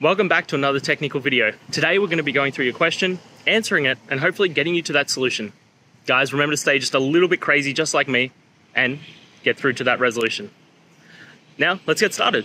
Welcome back to another technical video. Today we're going to be going through your question, answering it, and hopefully getting you to that solution. Guys, remember to stay just a little bit crazy just like me and get through to that resolution. Now, let's get started.